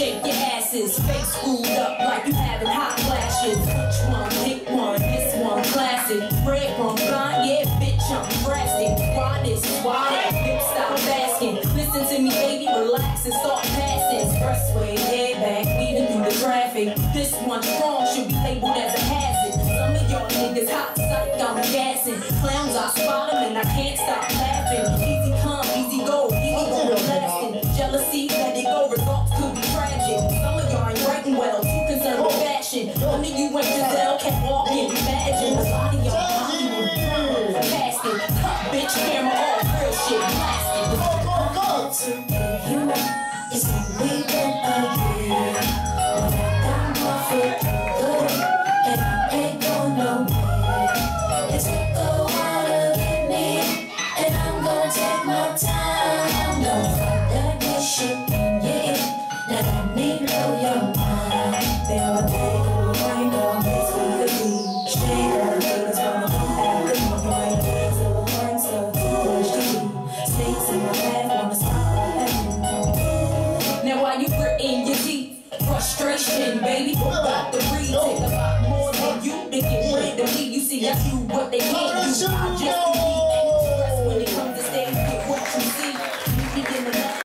shake your asses. Fake screwed up like you having hot flashes. Which one? Pick one. This one classic. Red from blind, yeah, bitch, I'm drastic. Why this? Why that? Bitch, stop asking. Listen to me, baby, relax and start passing. Expressway, head back, weaving through the traffic. This one strong should be labeled as a hazard. Some of y'all niggas hot psych, I'm gassing. Clowns, I spot fashion. You ain't Giselle, can't walk and imagine. A lot of Hollywood casting. Cut, bitch, camera off, real shit. You it's a and. It took a while to get me, and I'm gonna take my time. Don't fuck that good shit in your ear. Now let me blow your mind. Frustration, baby, who got the read? Take a lot more than you to get rid of me. You see, I do what they can't do. I just do